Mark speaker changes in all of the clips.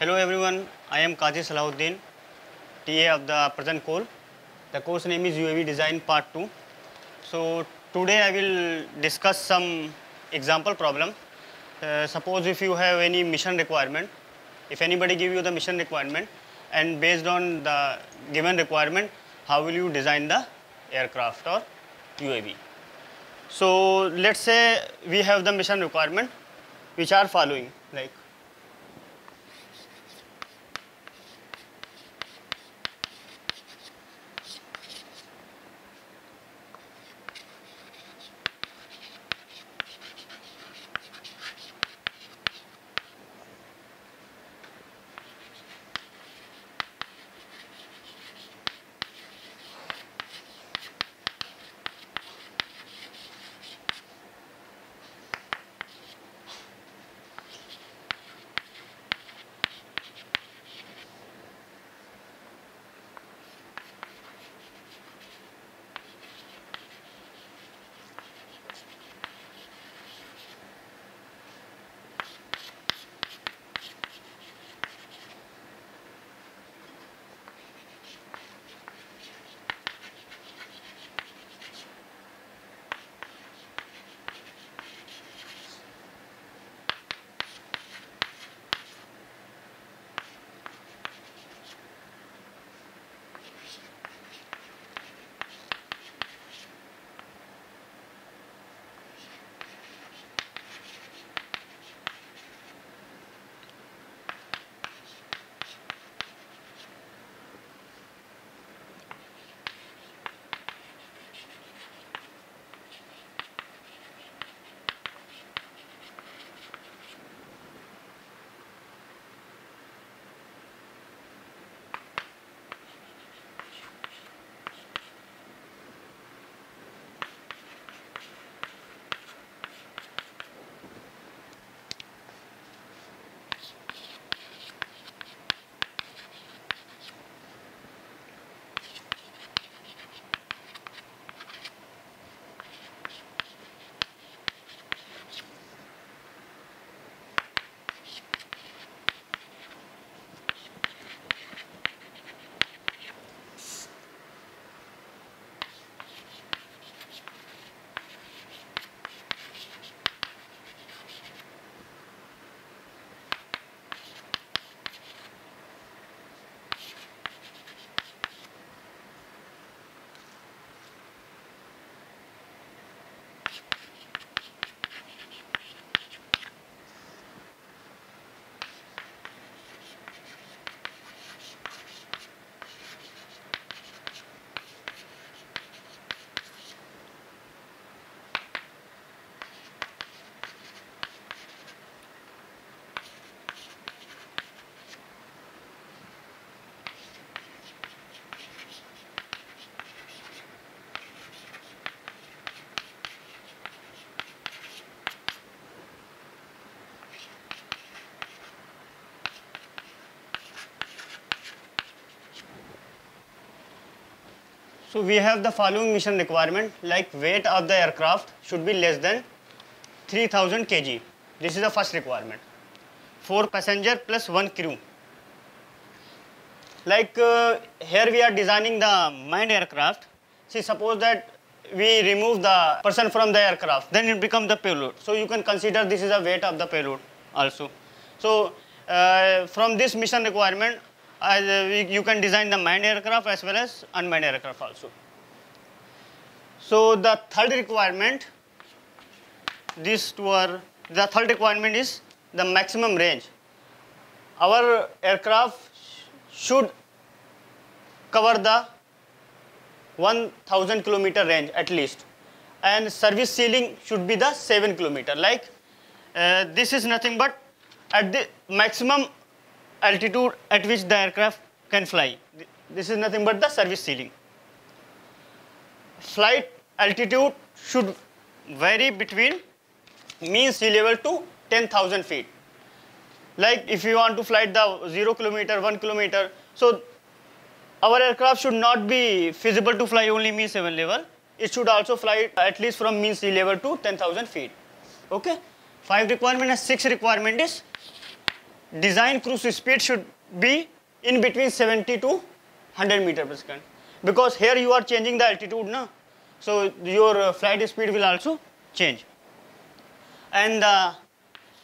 Speaker 1: Hello everyone, I am Qazi Salahuddin, TA of the present course. The course name is UAV Design Part 2. So today I will discuss some example problem. Uh, suppose if you have any mission requirement, if anybody give you the mission requirement and based on the given requirement, how will you design the aircraft or UAV? So let's say we have the mission requirement which are following like So we have the following mission requirement like weight of the aircraft should be less than 3000 kg. This is the first requirement. 4 passenger plus 1 crew. Like uh, here we are designing the manned aircraft. See suppose that we remove the person from the aircraft then it becomes the payload. So you can consider this is the weight of the payload also. So uh, from this mission requirement uh, you can design the manned aircraft as well as unmanned aircraft also. So the third requirement, these two are, the third requirement is the maximum range. Our aircraft should cover the 1000 kilometer range at least and service ceiling should be the 7 kilometer like uh, this is nothing but at the maximum altitude at which the aircraft can fly. This is nothing but the service ceiling. Flight altitude should vary between mean sea level to 10,000 feet. Like if you want to fly the 0 kilometer, 1 kilometer, so our aircraft should not be feasible to fly only mean sea level. It should also fly at least from mean sea level to 10,000 feet. Okay. Five requirement and six requirement is design cruise speed should be in between 70 to 100 meter per second. Because here you are changing the altitude now so your uh, flight speed will also change. And the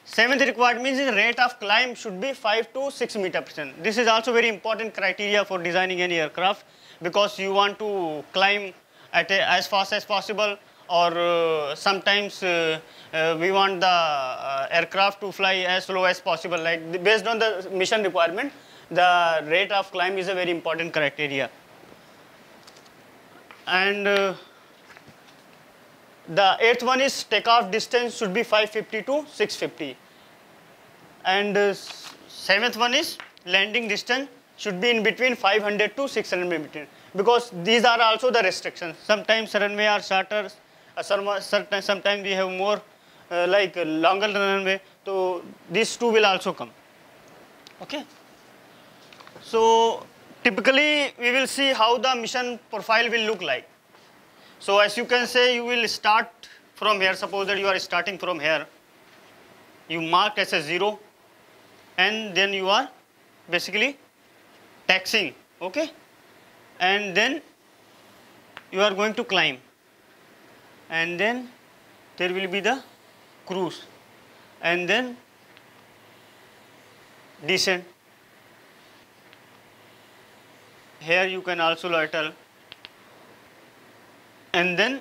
Speaker 1: seventh requirement is rate of climb should be 5 to 6 meter per second. This is also very important criteria for designing any aircraft because you want to climb at a, as fast as possible or uh, sometimes uh, uh, we want the aircraft to fly as slow as possible. Like based on the mission requirement the rate of climb is a very important criteria. And the eighth one is takeoff distance should be 550 to 650 and uh, seventh one is landing distance should be in between 500 to 600 meter because these are also the restrictions. Sometimes runway are shorter sometimes we have more uh, like longer runway so these two will also come. Okay? So typically we will see how the mission profile will look like. So as you can say you will start from here. Suppose that you are starting from here. You mark as a zero and then you are basically taxiing okay? And then you are going to climb and then there will be the cruise. And then descent. Here you can also loiter. And then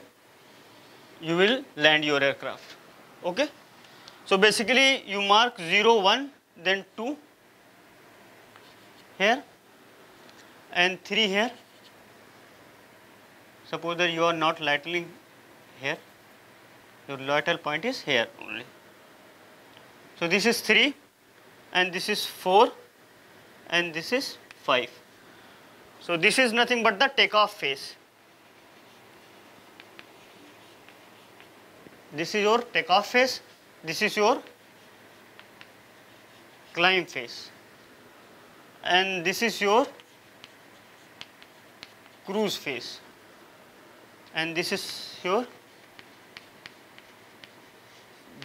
Speaker 1: you will land your aircraft. Okay? So basically you mark 0 1 then 2 here and 3 here. Suppose that you are not lightning here. Your loiter point is here only. So this is 3 and this is 4 and this is 5 so this is nothing but the takeoff phase. This is your takeoff phase. This is your climb phase. And this is your cruise phase. And this is your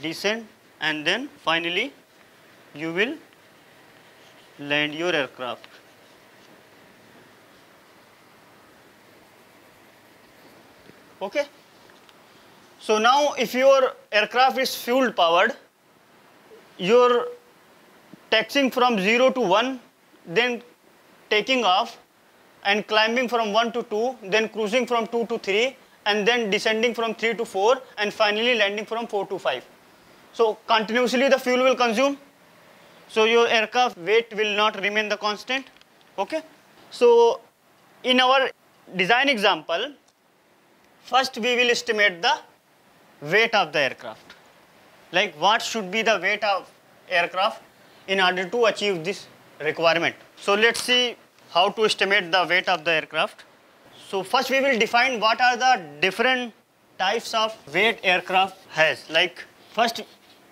Speaker 1: descent and then finally you will land your aircraft. Okay? So now if your aircraft is fuel powered you're taxiing from 0 to 1 then taking off and climbing from 1 to 2 then cruising from 2 to 3 and then descending from 3 to 4 and finally landing from 4 to 5 so continuously the fuel will consume. So your aircraft weight will not remain the constant. Okay? So in our design example first we will estimate the weight of the aircraft. Like what should be the weight of aircraft in order to achieve this requirement? So let's see how to estimate the weight of the aircraft. So first we will define what are the different types of weight aircraft has. Like first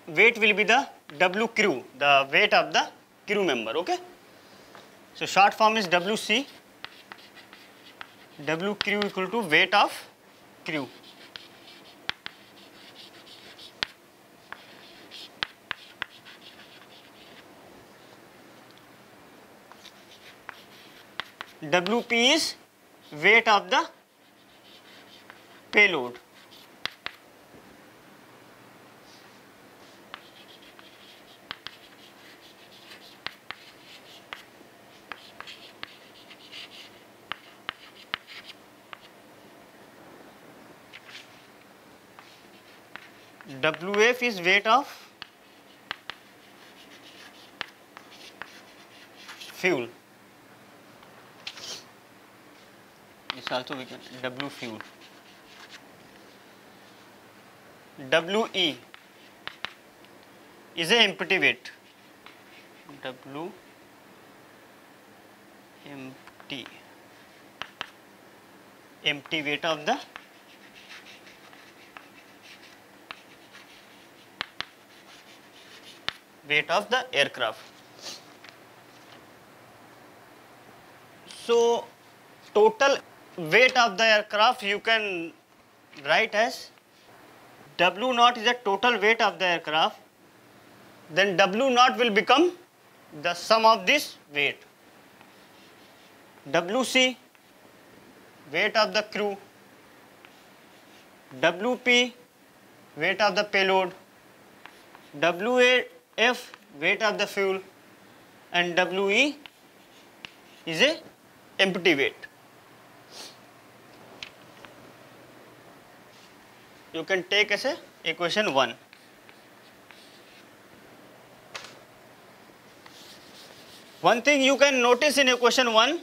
Speaker 1: weight will be the w crew the weight of the crew member okay so short form is wc w crew equal to weight of crew WP is weight of the payload. WF is weight of fuel. This also we can W fuel. WE is a empty weight. W empty empty weight of the weight of the aircraft. So total weight of the aircraft you can write as W naught is the total weight of the aircraft, then W naught will become the sum of this weight. WC, weight of the crew, WP, weight of the payload, WAF, weight of the fuel, and WE is a empty weight. You can take as a equation 1. One thing you can notice in equation 1,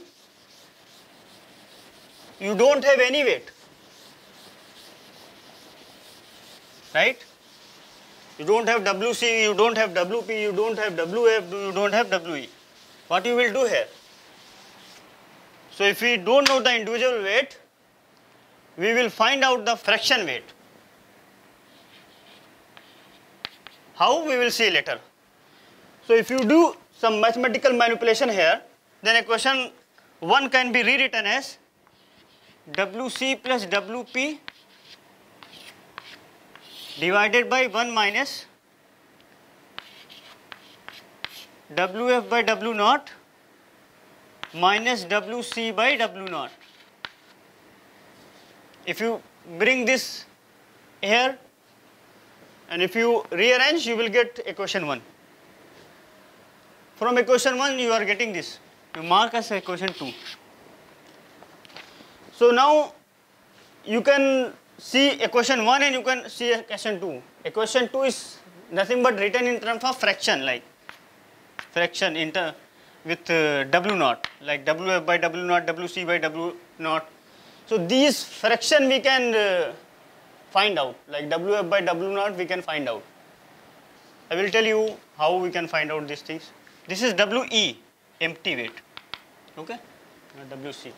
Speaker 1: you don't have any weight. Right? You don't have WC, you don't have WP, you don't have WF, you don't have WE. What you will do here? So if we don't know the individual weight, we will find out the fraction weight. How we will see later. So if you do some mathematical manipulation here, then equation 1 can be rewritten as WC plus WP divided by 1 minus WF by W naught minus WC by W naught. If you bring this here and if you rearrange you will get equation 1. From equation 1 you are getting this, you mark as equation 2. So now you can see equation 1 and you can see equation 2. Equation 2 is nothing but written in terms of fraction like fraction inter with uh, W naught like WF by W naught, WC by W naught. So these fraction we can uh, find out like WF by W naught we can find out. I will tell you how we can find out these things. This is WE empty weight okay WC.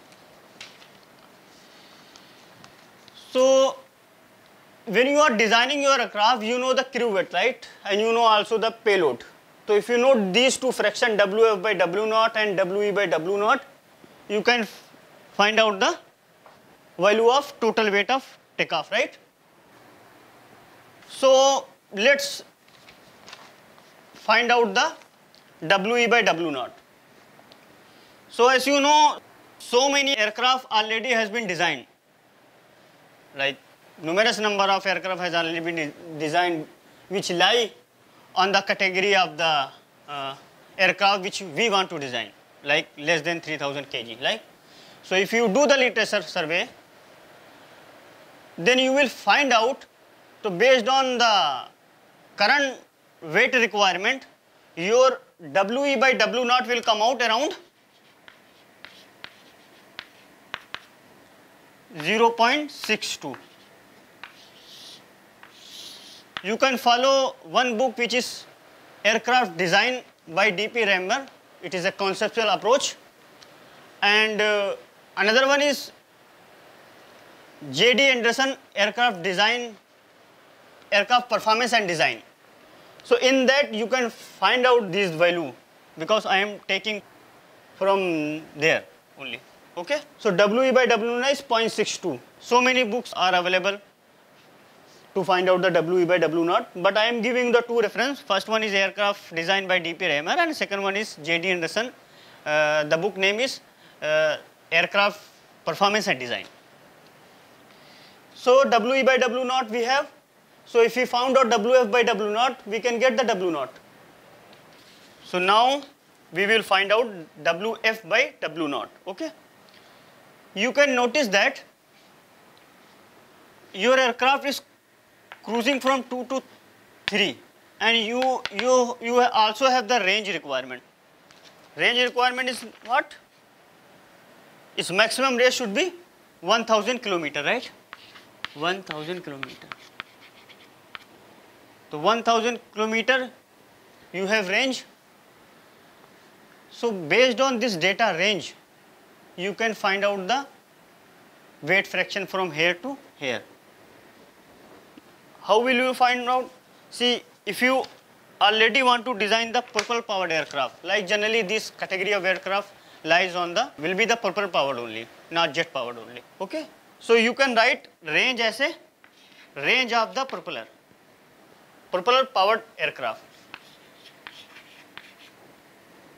Speaker 1: So when you are designing your aircraft, you know the crew weight, right? And you know also the payload. So if you know these two fraction WF by W naught and WE by W naught, you can find out the value of total weight of takeoff, right? So let's find out the WE by W naught. So as you know, so many aircraft already has been designed like numerous number of aircraft has already been de designed which lie on the category of the uh, aircraft which we want to design like less than 3000 kg like so if you do the literature survey then you will find out so based on the current weight requirement your we by w naught will come out around 0.62. You can follow one book which is aircraft design by D.P. Raymer. It is a conceptual approach. And uh, another one is J.D. Anderson aircraft design, aircraft performance and design. So in that you can find out this value because I am taking from there only okay. So WE by W is 0.62. So many books are available to find out the WE by W naught, but I am giving the two reference. First one is aircraft designed by D.P. Raymer and second one is J.D. Anderson. Uh, the book name is uh, Aircraft Performance and Design. So WE by W naught we have. So if we found out WF by W naught, we can get the W naught. So now we will find out WF by W naught, okay you can notice that your aircraft is cruising from 2 to 3 and you, you, you also have the range requirement. Range requirement is what? Its maximum range should be 1000 kilometer, right? 1000 kilometer. So 1000 kilometer you have range. So based on this data range, you can find out the weight fraction from here to here. How will you find out? See, if you already want to design the propel powered aircraft, like generally this category of aircraft, lies on the will be the propeller powered only, not jet powered only. Okay. So you can write range as a range of the propeller, propeller powered aircraft.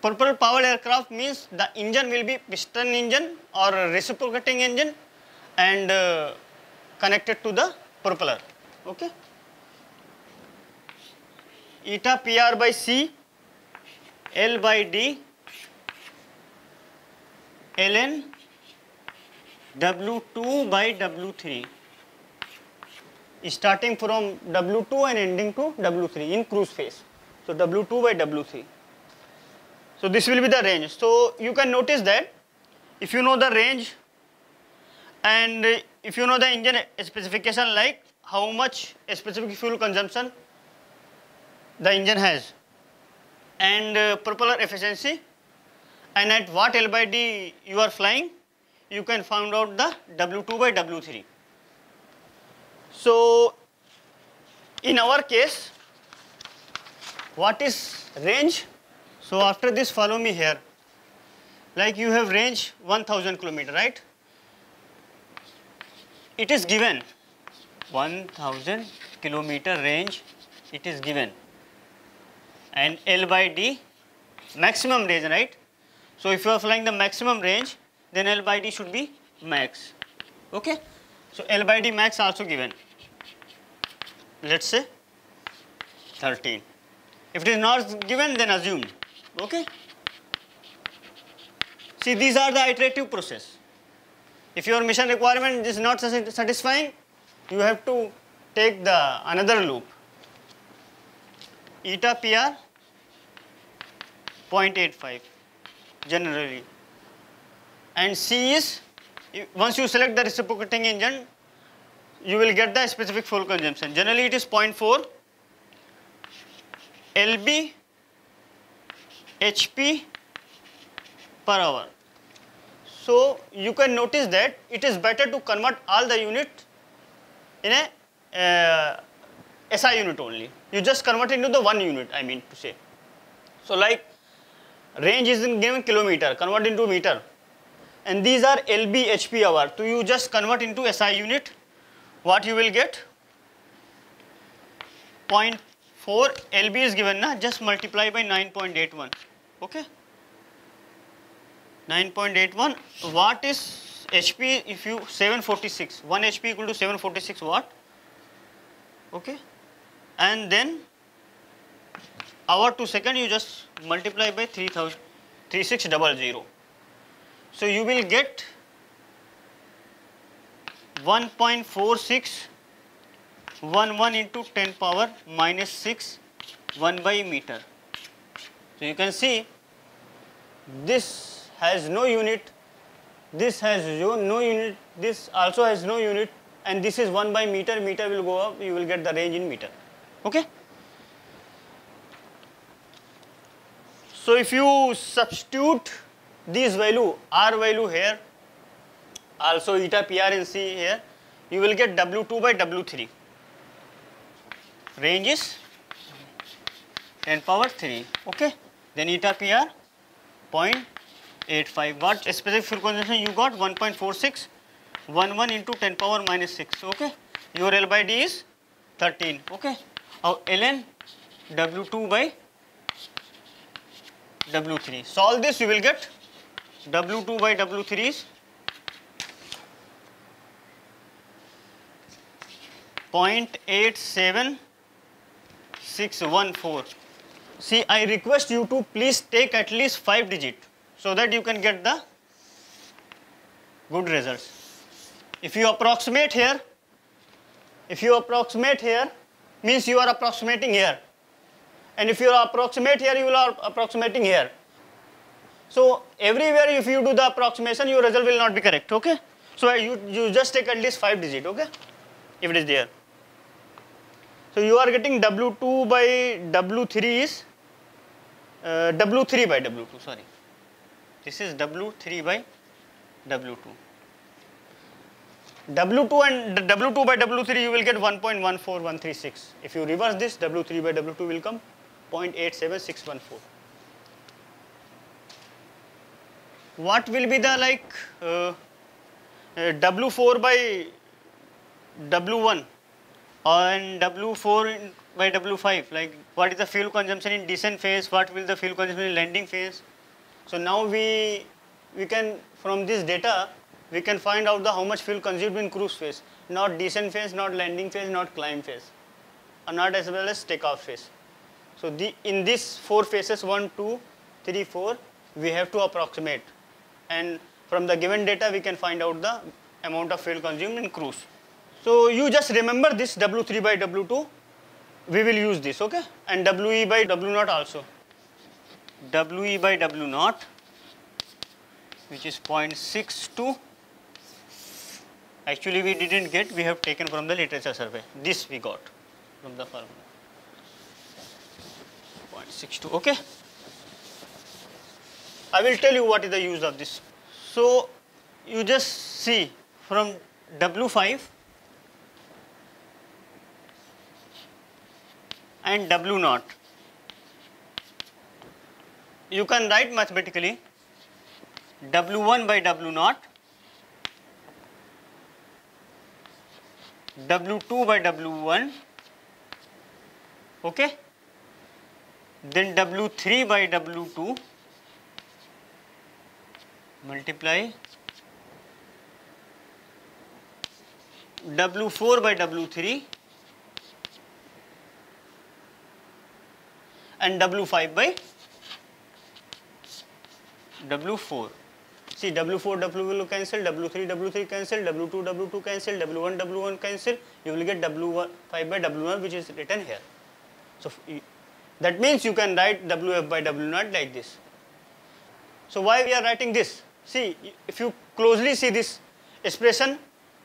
Speaker 1: Propeller powered aircraft means the engine will be piston engine or reciprocating engine and uh, connected to the propeller. Okay. Eta PR by C, L by D, ln W2 by W3 starting from W2 and ending to W3 in cruise phase. So W2 by W3. So this will be the range. So you can notice that if you know the range and if you know the engine specification like how much specific fuel consumption the engine has and uh, propeller efficiency and at what L by D you are flying you can find out the W2 by W3. So in our case what is range? So after this follow me here. Like you have range 1000 kilometer right? It is given. 1000 kilometer range it is given. And L by D maximum range right. So if you are flying the maximum range then L by D should be max. Okay. So L by D max also given. Let us say 13 if it is not given then assume okay. See these are the iterative process. If your mission requirement is not satisfying you have to take the another loop. Eta PR 0.85 generally. And C is once you select the reciprocating engine you will get the specific fuel consumption. Generally it is 0.4 LB HP per hour. So you can notice that it is better to convert all the unit in a uh, SI unit only. You just convert into the one unit I mean to say. So like range is in given kilometer, convert into meter and these are LB HP hour. So you just convert into SI unit, what you will get? 0.4 LB is given na, just multiply by 9.81, okay? 9.81, what is HP if you 746, 1 HP equal to 746 watt, okay? And then hour to second you just multiply by 3000 3600 so you will get 1.46 11 into 10 power minus 6 1 by meter so you can see this has no unit this has no unit this also has no unit and this is 1 by meter meter will go up you will get the range in meter okay So if you substitute this value, R value here, also eta PR here, you will get W2 by W3. Range is 10 power 3, okay. Then eta PR 0.85. What specific fuel consumption you got? 1.46, 11 into 10 power minus 6, okay. Your L by D is 13, okay. Now ln W2 by W3. Solve this you will get W2 by W3 is 0.87614. See I request you to please take at least 5 digit so that you can get the good results. If you approximate here, if you approximate here means you are approximating here and if you approximate here, you are approximating here. So everywhere if you do the approximation, your result will not be correct, okay? So you, you just take at least 5 digit, okay? If it is there. So you are getting W2 by W3 is uh, W3 by W2, sorry. This is W3 by W2. W2 and W2 by W3 you will get 1.14136. If you reverse this, W3 by W2 will come 0.87614. what will be the like uh, uh, W4 by W1 and W4 by W5 like what is the fuel consumption in descent phase? What will the fuel consumption in landing phase? So now we we can from this data we can find out the how much fuel consumed in cruise phase. Not descent phase not landing phase not climb phase. Or not as well as takeoff phase. So the in these four phases 1 2 3 4 we have to approximate. And from the given data we can find out the amount of fuel consumed in cruise so you just remember this W3 by W2, we will use this, okay? And WE by W naught also. WE by W naught, which is 0.62. Actually, we didn't get, we have taken from the literature survey. This we got from the formula. 0.62, okay? I will tell you what is the use of this. So, you just see from W5 and W naught. You can write mathematically W1 by W naught, W2 by W1, okay? Then W3 by W2 multiply W4 by W3 and W5 by W4. See W4 W will cancel, W3 W3 cancel, W2 W2 cancel, W1 W1 cancel, you will get W5 by W1 which is written here. So that means you can write WF by W0 like this. So why we are writing this? See if you closely see this expression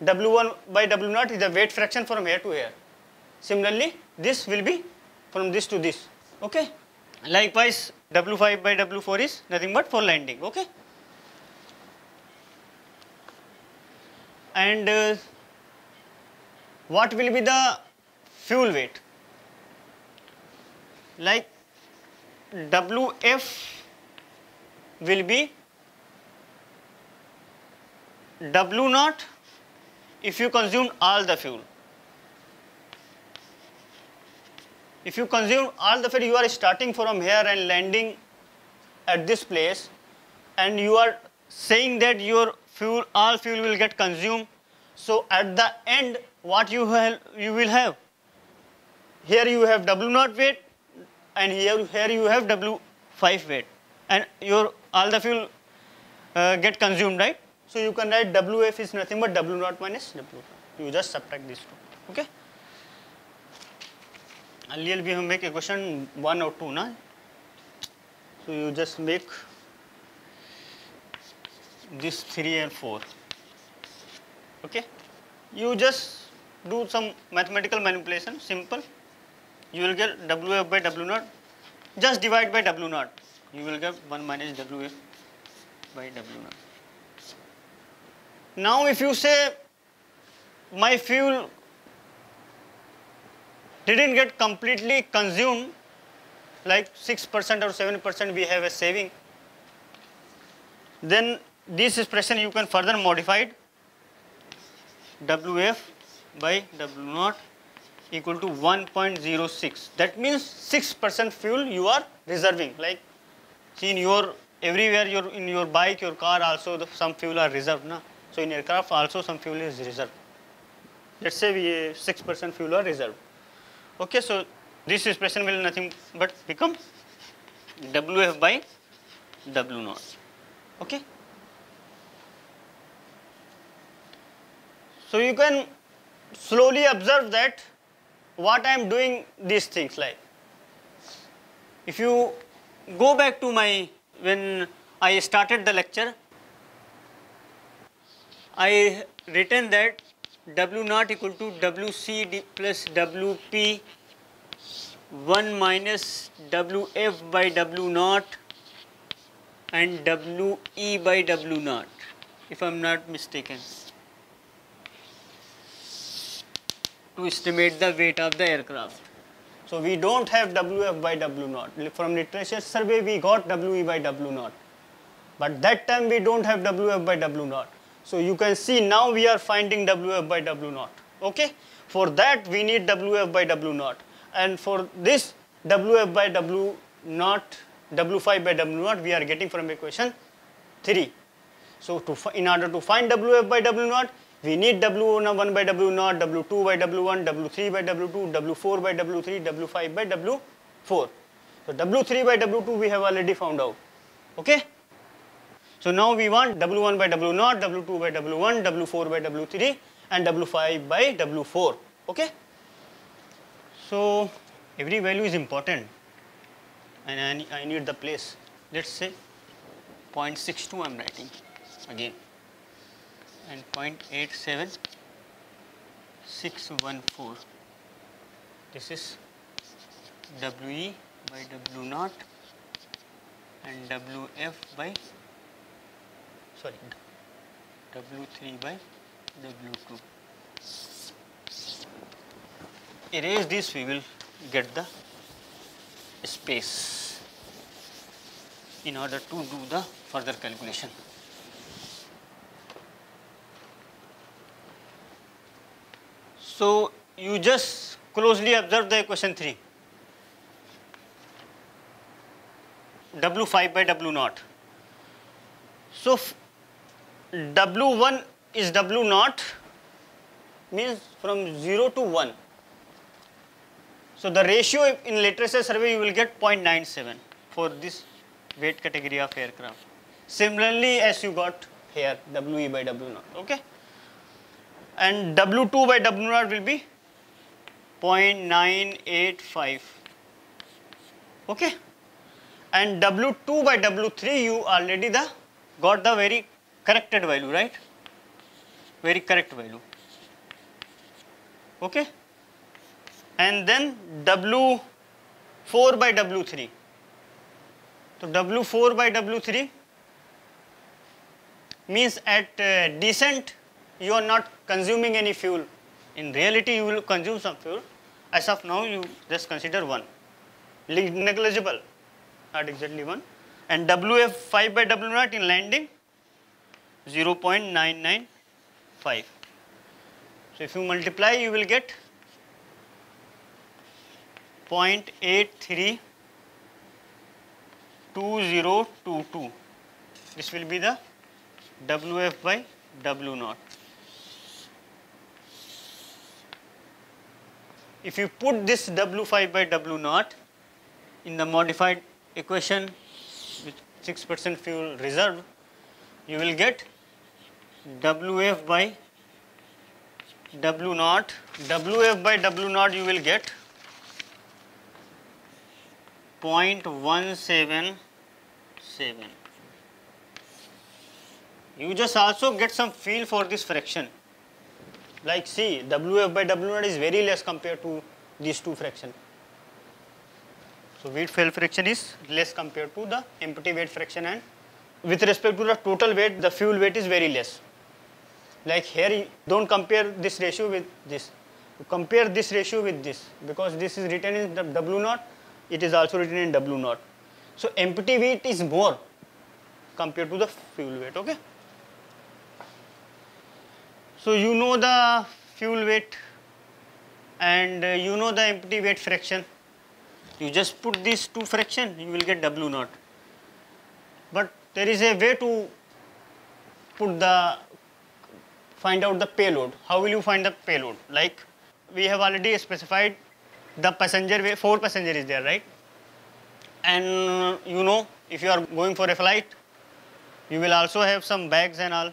Speaker 1: W1 by W0 is the weight fraction from here to here. Similarly this will be from this to this okay. Likewise, W5 by W4 is nothing but for landing, okay. And uh, what will be the fuel weight? Like WF will be W naught if you consume all the fuel If you consume all the fuel, you are starting from here and landing at this place and you are saying that your fuel, all fuel will get consumed. So at the end, what you, have, you will have? Here you have W naught weight and here, here you have W5 weight and your all the fuel uh, get consumed, right? So you can write WF is nothing but W naught minus W. You just subtract these two, okay? Earlier we have make equation 1 or 2 na so you just make this 3 and 4 okay you just do some mathematical manipulation simple you will get wf by w naught just divide by w naught you will get 1 minus wf by w naught now if you say my fuel didn't get completely consumed like 6% or 7% we have a saving. Then this expression you can further modify it. Wf by w naught equal to 1.06 that means 6% fuel you are reserving like see in your everywhere your in your bike your car also the, some fuel are reserved na? So in aircraft also some fuel is reserved. Let's say we uh, 6% fuel are reserved Okay, so this expression will nothing but become WF by W naught. Okay. So you can slowly observe that what I am doing these things like. If you go back to my when I started the lecture, I written that W naught equal to WC plus WP 1 minus WF by W naught and WE by W naught if I am not mistaken to estimate the weight of the aircraft. So we don't have WF by W naught. From literature survey we got WE by W naught. But that time we don't have WF by W naught. So you can see now we are finding WF by W naught. Okay? For that we need WF by W naught. And for this WF by W naught, W5 by W naught we are getting from equation 3. So to in order to find WF by W naught, we need W1 by W naught, W2 by W1, W3 by W2, W4 by W3, W5 by W4. So W3 by W2 we have already found out. Okay? So now we want W1 by W naught, W2 by W1, W4 by W3 and W5 by W4. Okay? So every value is important and I, need the place. Let's say 0.62 I am writing again and 0.87614 this is WE by W naught and WF by sorry W3 by W2 erase this we will get the space in order to do the further calculation. So, you just closely observe the equation 3 W5 by W naught. So, W1 is W naught means from 0 to 1. So, the ratio in literature survey you will get 0.97 for this weight category of aircraft. Similarly, as you got here WE by W naught. Okay and W2 by W naught will be 0.985 okay and W2 by W3 you already the got the very corrected value right very correct value okay and then W4 by W3 so W4 by W3 means at uh, descent you are not consuming any fuel. In reality, you will consume some fuel. As of now, you just consider one, negligible, not exactly one. And WF 5 by W naught in landing 0.995. So, if you multiply, you will get 0.832022. This will be the WF by W naught. if you put this W5 by W naught in the modified equation with 6 percent fuel reserve, you will get W F by W naught W F by W naught you will get point one seven seven you just also get some feel for this fraction like see W F by W naught is very less compare to this two fraction weight fuel fraction is less compare to the empty weight fraction and with respect to the total weight the fuel weight is very less Like here don't compare this ratio with this, compare this ratio with this because this is written in W naught, it is also written in W naught. So empty weight is more compared to the fuel weight, okay. So you know the fuel weight and uh, you know the empty weight fraction. You just put these two fraction, you will get W naught. But there is a way to put the find out the payload. How will you find the payload? Like we have already specified the passenger way, four passenger is there, right? And you know, if you are going for a flight, you will also have some bags and all.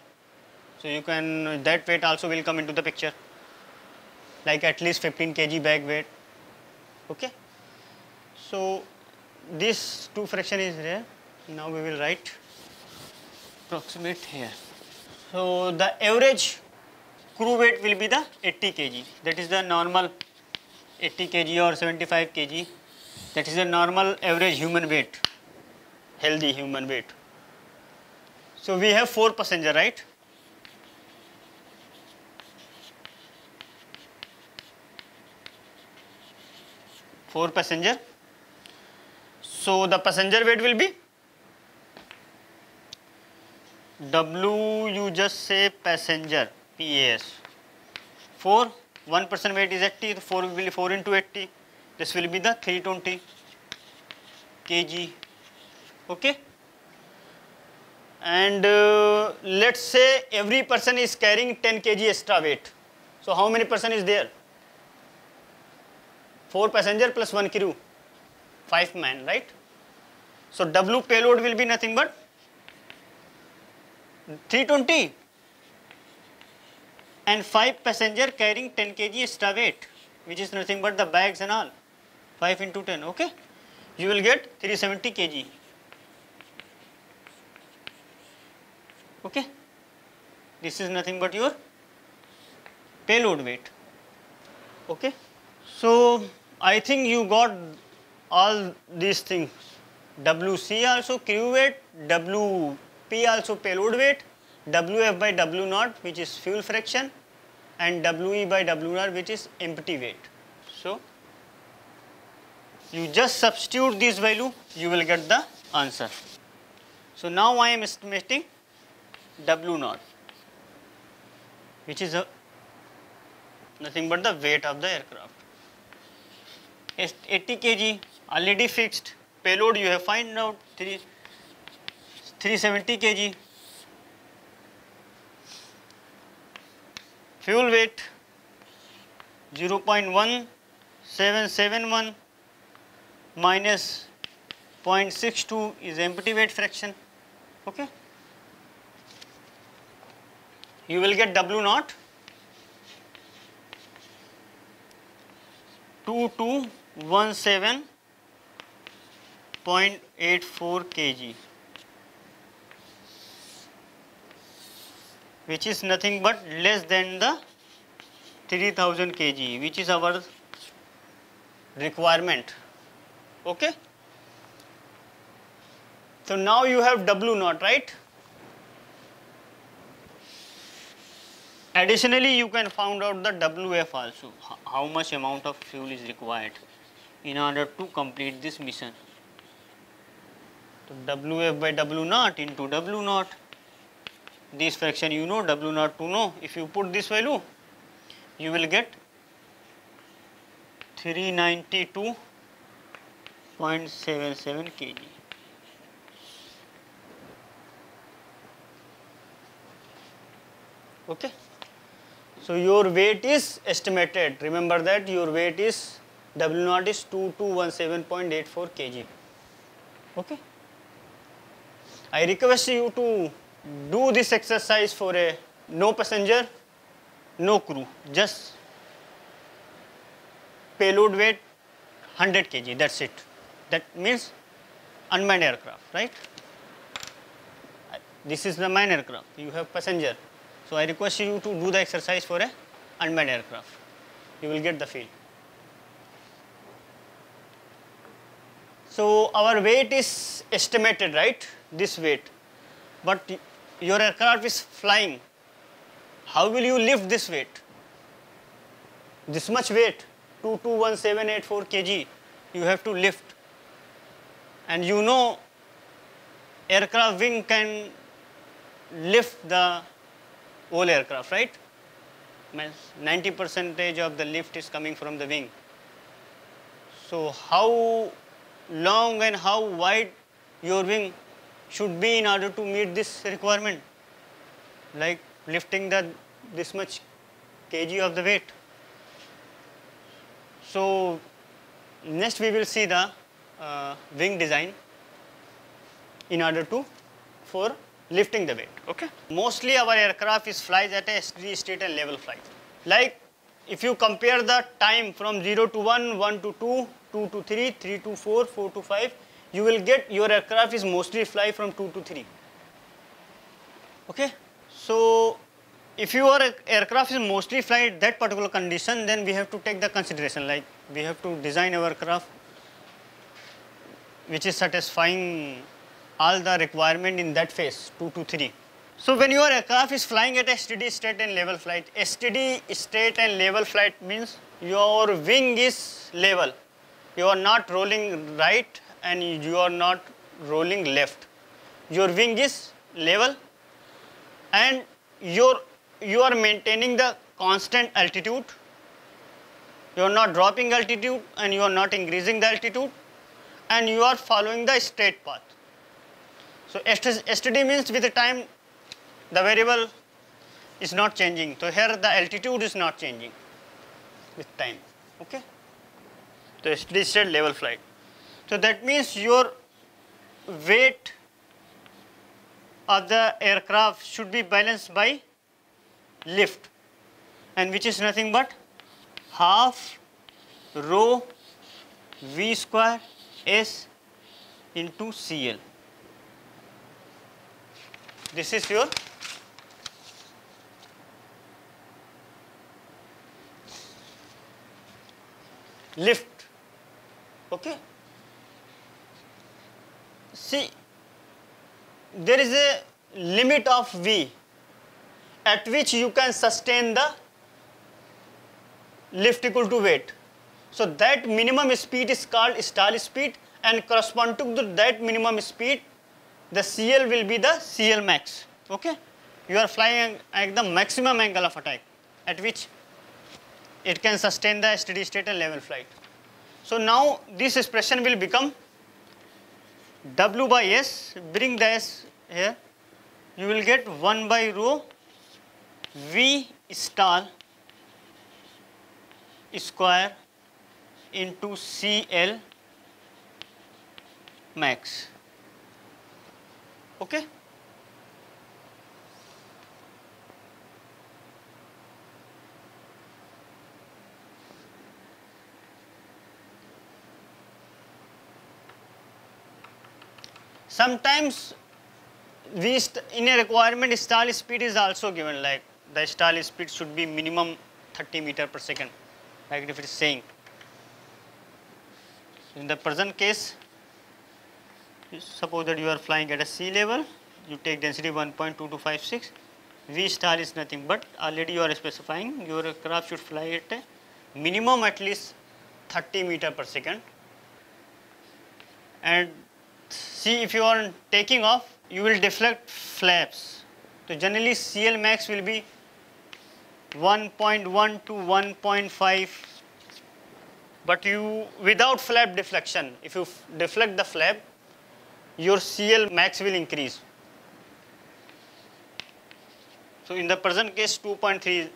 Speaker 1: So you can, that weight also will come into the picture, like at least 15 kg bag weight, okay. So this two fraction is there, now we will write approximate here. So the average crew weight will be the 80 kg, that is the normal 80 kg or 75 kg, that is the normal average human weight, healthy human weight. So we have 4 passenger, right? 4 passenger. So the passenger weight will be W users से passenger P A S four one percent weight is eighty तो four will four into eighty this will be the three twenty K G okay and let's say every person is carrying ten K G extra weight so how many person is there four passenger plus one crew five man right so W payload will be nothing but 320 and 5 passenger carrying 10 kg extra weight which is nothing but the bags and all. 5 into 10 okay? You will get 370 kg. Okay? This is nothing but your payload weight. Okay? So i think you got all these things. Wc also crew weight wp also payload weight wf by w naught which is fuel fraction and we by w naught which is empty weight so you just substitute this value you will get the answer so now i am estimating W naught which is a nothing but the weight of the aircraft. It's 80 kg already fixed payload you have find out 3 370 kg fuel weight 0.1771 minus 0.62 is empty weight fraction okay you will get W naught 2217.84 kg which is nothing but less than the 3000 kg which is our requirement. Okay? So now you have w naught right? Additionally, you can find out the WF also, how much amount of fuel is required in order to complete this mission. So, WF by W naught into W naught, this fraction you know, W naught to know, if you put this value, you will get 392.77 kg. Okay. So your weight is estimated. Remember that your weight is W naught is 2217.84 kg. Okay. I request you to do this exercise for a no passenger, no crew, just payload weight 100 kg, that's it. That means unmanned aircraft, right? This is the manned aircraft, you have passenger. So, I request you to do the exercise for a unmanned aircraft, you will get the feel. So, our weight is estimated, right, this weight, but your aircraft is flying, how will you lift this weight? This much weight, 221784 kg, you have to lift and you know aircraft wing can lift the whole aircraft, right? 90 percentage of the lift is coming from the wing. So how long and how wide your wing should be in order to meet this requirement, like lifting the this much kg of the weight. So next we will see the uh, wing design in order to for lifting the weight. Okay. Mostly our aircraft is flies at a steady state and level flight. Like if you compare the time from 0 to 1, 1 to 2, 2 to 3, 3 to 4, 4 to 5, you will get your aircraft is mostly fly from 2 to 3. Okay. So if your aircraft is mostly fly at that particular condition, then we have to take the consideration like we have to design our aircraft which is satisfying all the requirement in that phase 2 to 3. So when your aircraft is flying at a steady state and level flight, steady state and level flight means your wing is level. You are not rolling right and you are not rolling left. Your wing is level and your, you are maintaining the constant altitude. You are not dropping altitude and you are not increasing the altitude and you are following the straight path. So steady means with the time the variable is not changing. So here the altitude is not changing with time. Okay. So steady state level flight. So that means your weight of the aircraft should be balanced by lift and which is nothing but half rho v square s into CL. This is your lift. Okay. See, there is a limit of V at which you can sustain the lift equal to weight. So that minimum speed is called stall speed and corresponding to that minimum speed the CL will be the CL max. Okay? You are flying at the maximum angle of attack at which it can sustain the steady state and level flight. So now this expression will become W by S, bring the S here, you will get 1 by rho V star square into CL max. Okay? Sometimes we in a requirement stall speed is also given like the stall speed should be minimum 30 meter per second like if it is saying. In the present case suppose that you are flying at a sea level you take density 1.2256 V stall is nothing but already you are specifying your aircraft should fly at a minimum at least 30 meter per second and see if you are taking off you will deflect flaps. So generally CL max will be 1.1 to 1.5 but you without flap deflection if you deflect the flap your CL max will increase. So in the present case 2.3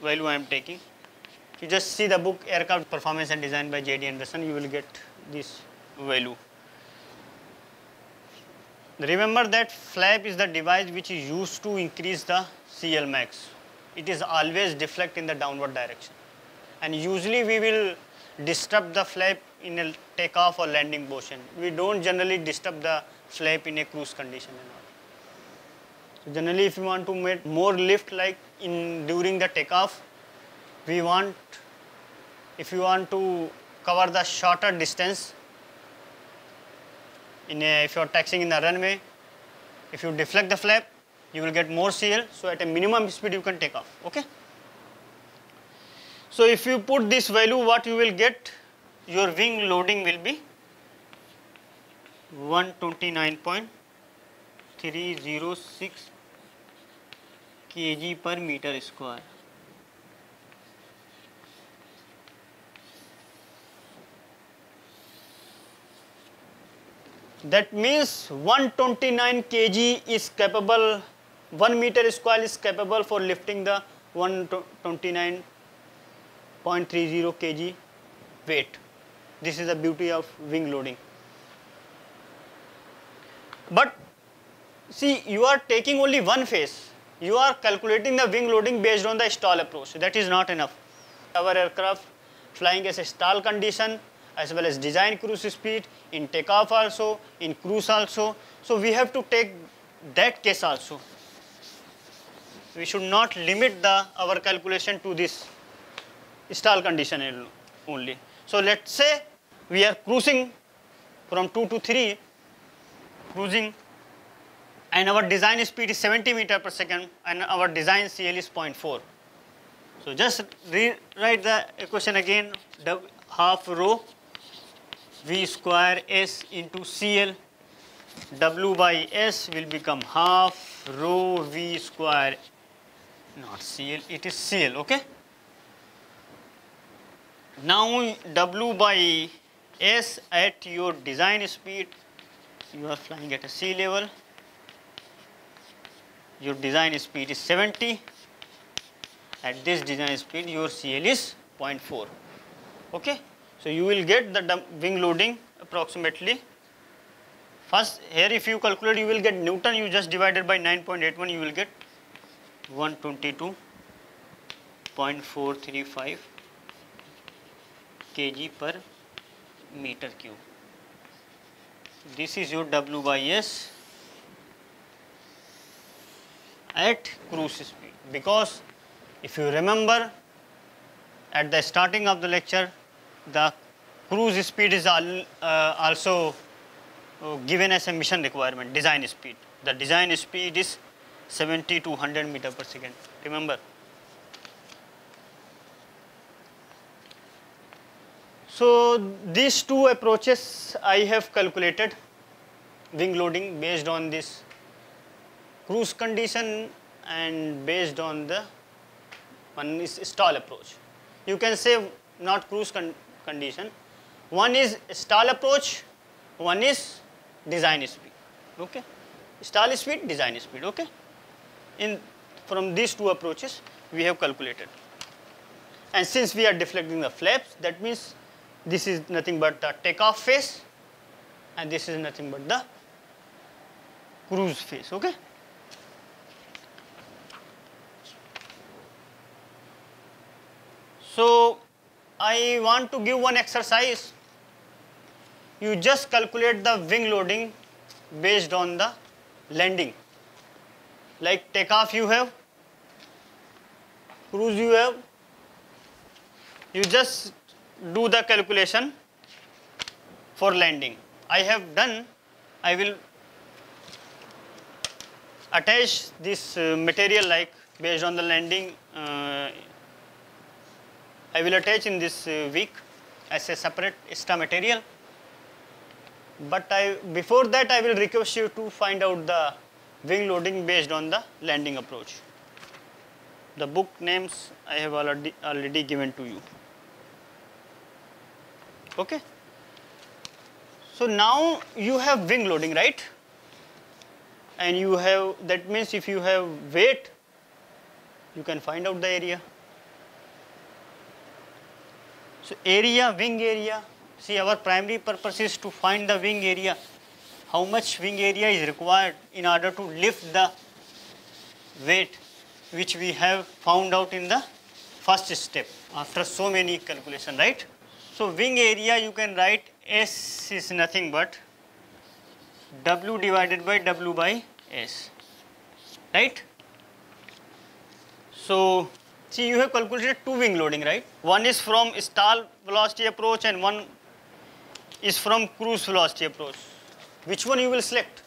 Speaker 1: value I am taking. You just see the book aircraft performance and design by J.D. Anderson you will get this value. Remember that flap is the device which is used to increase the CL max. It is always deflect in the downward direction. And usually we will disturb the flap in a takeoff or landing motion. We don't generally disturb the flap in a cruise condition all. Generally if you want to make more lift like in during the takeoff, we want, if you want to cover the shorter distance, in a, if you are taxiing in the runway, if you deflect the flap, you will get more CL. So at a minimum speed, you can take off. Okay. So if you put this value, what you will get, your wing loading will be 129.306 kg per meter square. That means 129 kg is capable, 1 meter square is capable for lifting the 129.30 kg weight. This is the beauty of wing loading. But see, you are taking only one phase. You are calculating the wing loading based on the stall approach. That is not enough. Our aircraft flying as a stall condition as well as design cruise speed, in takeoff also, in cruise also. So we have to take that case also. We should not limit the our calculation to this stall condition only. So let's say we are cruising from 2 to 3, cruising and our design speed is 70 meter per second and our design CL is 0.4. So just rewrite the equation again, half rho V square S into CL, W by S will become half rho v square not CL it is CL okay? Now W by S at your design speed you are flying at a sea level. Your design speed is 70 at this design speed your CL is 0.4 okay so you will get the wing loading approximately first here if you calculate you will get Newton you just divided by 9.81 you will get 122.435 kg per meter cube. This is your W by S at cruise speed because if you remember at the starting of the lecture the cruise speed is al, uh, also uh, given as a mission requirement design speed. The design speed is 70 to 100 meter per second remember. So these two approaches I have calculated wing loading based on this cruise condition and based on the one is stall approach. You can say not cruise con condition, one is stall approach, one is design speed, okay. Stall speed, design speed, okay. In from these two approaches we have calculated. And since we are deflecting the flaps, that means this is nothing but the takeoff phase and this is nothing but the cruise phase, okay. So, I want to give one exercise. You just calculate the wing loading based on the landing. Like takeoff you have, cruise you have, you just do the calculation for landing. I have done, I will attach this uh, material like based on the landing uh, I will attach in this uh, week as a separate extra material. But I, before that I will request you to find out the wing loading based on the landing approach. The book names I have already, already given to you. Okay. So now you have wing loading, right? And you have, that means if you have weight, you can find out the area. So area, wing area, see our primary purpose is to find the wing area, how much wing area is required in order to lift the weight which we have found out in the first step after so many calculation, right? So wing area you can write S is nothing but W divided by W by S, right? So See, you have calculated two wing loading, right? One is from stall velocity approach and one is from cruise velocity approach. Which one you will select?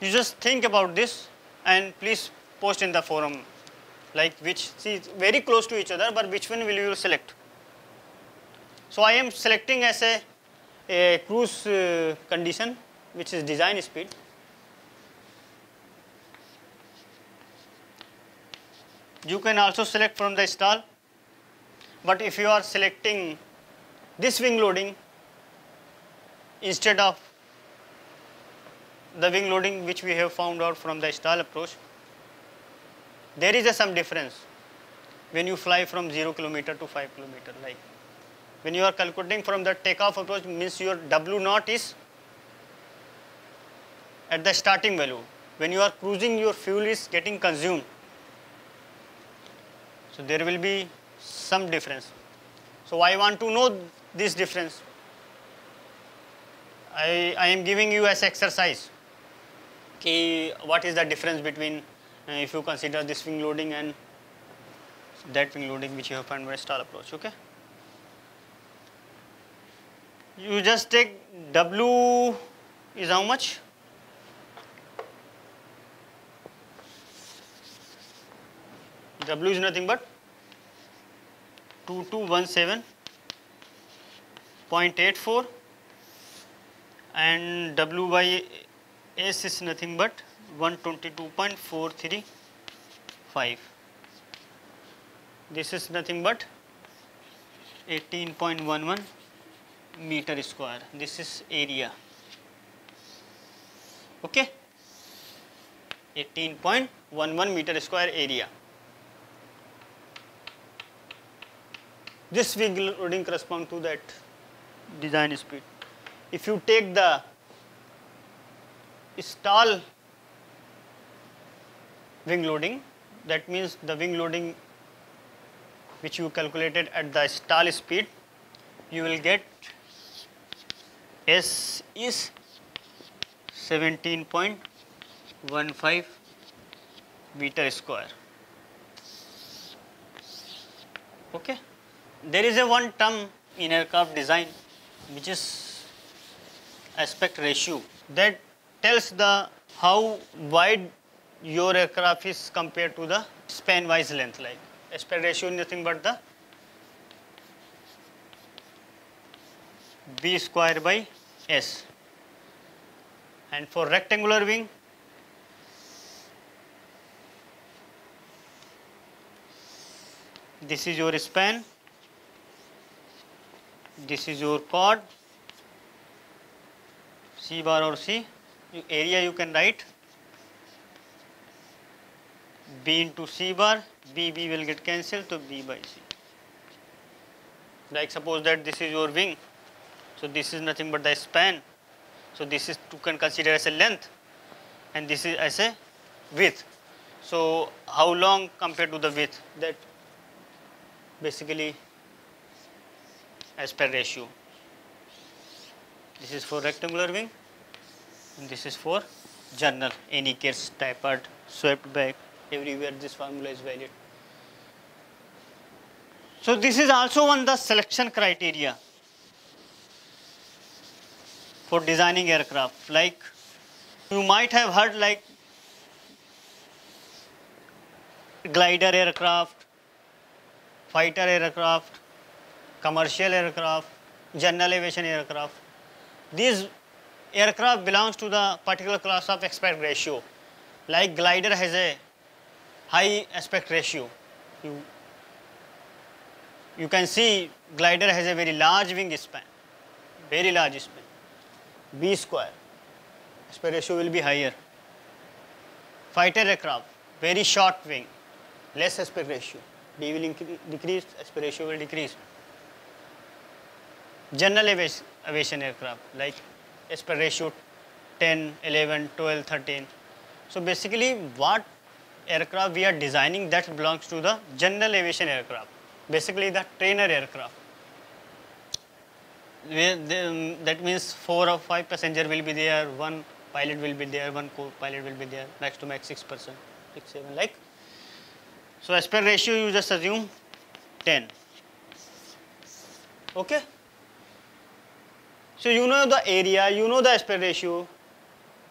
Speaker 1: You just think about this and please post in the forum like which, see very close to each other but which one will you select? So I am selecting as a, a cruise uh, condition which is design speed You can also select from the stall, but if you are selecting this wing loading instead of the wing loading which we have found out from the stall approach, there is a some difference when you fly from 0 kilometer to 5 kilometer. Like when you are calculating from the takeoff approach means your W naught is at the starting value. When you are cruising your fuel is getting consumed so there will be some difference. So I want to know this difference. I, I am giving you as exercise. Okay, what is the difference between uh, if you consider this wing loading and that wing loading which you have found by stall approach, okay? You just take W is how much? W is nothing but 2217.84 and W by S is nothing but 122.435. This is nothing but 18.11 meter square. This is area. Okay. 18.11 meter square area. This wing loading corresponds to that design speed. If you take the stall wing loading, that means the wing loading which you calculated at the stall speed, you will get S is 17.15 meter square. Okay. There is a one term in aircraft design which is aspect ratio that tells the how wide your aircraft is compared to the span wise length like aspect ratio is nothing but the b square by s. And for rectangular wing this is your span this is your chord c bar or c. Area you can write. B into c bar. B b will get cancelled so b by c. Like suppose that this is your wing. So this is nothing but the span. So this is you can consider as a length and this is as a width. So how long compared to the width? That basically aspect ratio. This is for rectangular wing and this is for journal, any case, tapered, swept back, everywhere this formula is valid. So this is also one the selection criteria for designing aircraft like you might have heard like glider aircraft, fighter aircraft, commercial aircraft, general aviation aircraft. These aircraft belongs to the particular class of aspect ratio. Like glider has a high aspect ratio. You, you can see glider has a very large wing span, very large span, B square, aspect ratio will be higher. Fighter aircraft, very short wing, less aspect ratio, D will decrease, aspect ratio will decrease general aviation aircraft like aspect ratio 10, 11, 12, 13. So basically what aircraft we are designing that belongs to the general aviation aircraft, basically the trainer aircraft. Um, that means four or five passenger will be there, one pilot will be there, one co-pilot will be there, max to max 6 percent, 6, 7 like. So aspect ratio you just assume 10. Okay. So you know the area, you know the aspect ratio,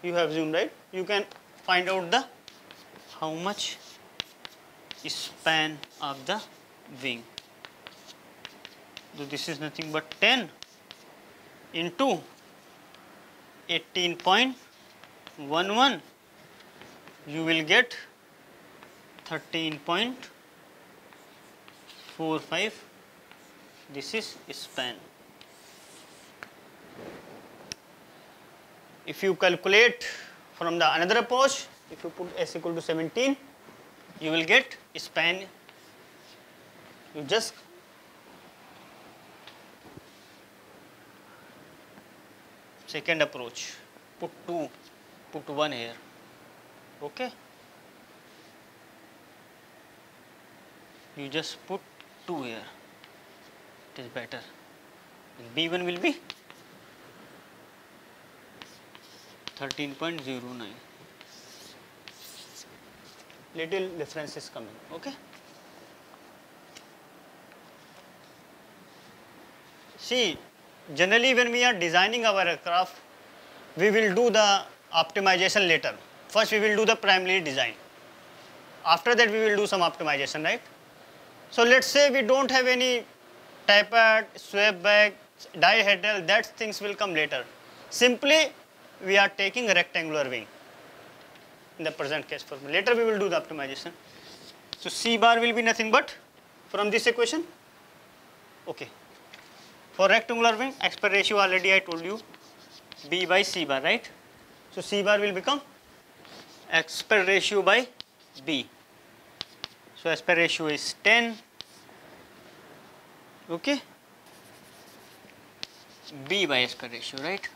Speaker 1: you have zoomed right. You can find out the how much span of the wing. So this is nothing but 10 into 18.11 you will get 13.45 this is span if you calculate from the another approach, if you put s equal to 17, you will get span, you just second approach, put 2, put 1 here, okay. You just put 2 here, it is better. B1 will be 13.09 little difference is coming. Okay? See generally when we are designing our aircraft we will do the optimization later. First we will do the primary design. After that we will do some optimization right? So let's say we don't have any tapered swept back dihedral that things will come later. Simply we are taking a rectangular wing in the present case for later we will do the optimization. So C bar will be nothing but from this equation okay for rectangular wing aspect ratio already I told you B by C bar right. So C bar will become aspect ratio by B. So aspect ratio is 10 okay B by aspect ratio right.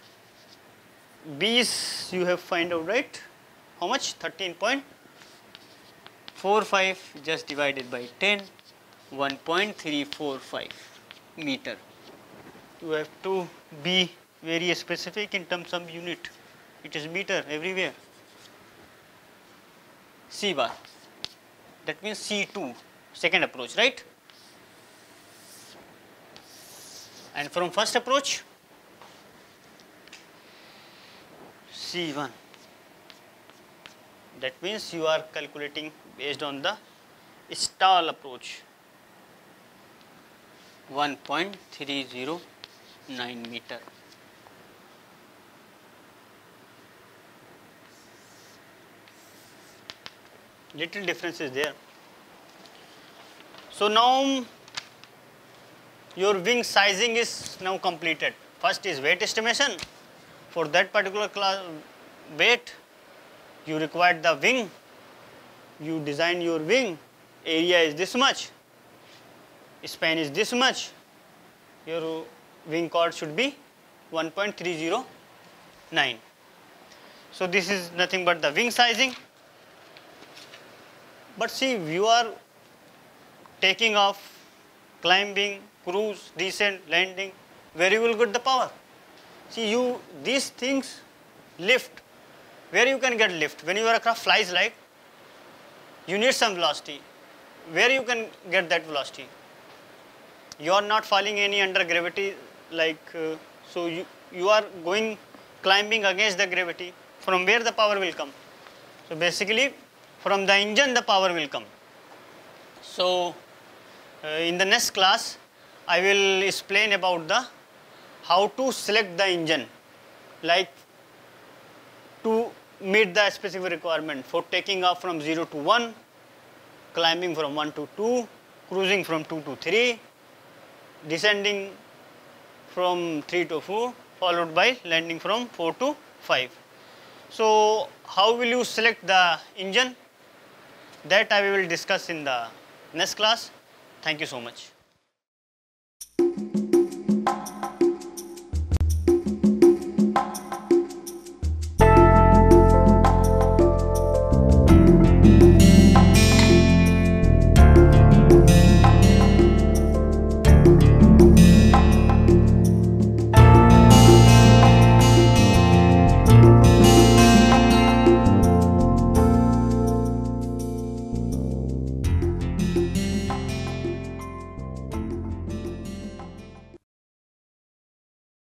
Speaker 1: B is you have find out right how much 13.45 just divided by 10 1.345 meter. You have to be very specific in terms of unit. It is meter everywhere. C bar. That means C2, second approach, right? And from first approach, C1. That means you are calculating based on the stall approach. 1.309 meter. Little difference is there. So now your wing sizing is now completed. First is weight estimation. For that particular class weight, you require the wing. You design your wing. Area is this much span is this much, your wing chord should be 1.309. So this is nothing but the wing sizing. But see, you are taking off, climbing, cruise, descent, landing, where you will get the power. See, you these things lift. Where you can get lift? When your aircraft flies like, you need some velocity. Where you can get that velocity? you are not falling any under gravity like uh, so you you are going climbing against the gravity from where the power will come so basically from the engine the power will come so uh, in the next class i will explain about the how to select the engine like to meet the specific requirement for taking off from 0 to 1 climbing from 1 to 2 cruising from 2 to 3 descending from 3 to 4 followed by landing from 4 to 5. So, how will you select the engine that I will discuss in the next class. Thank you so much.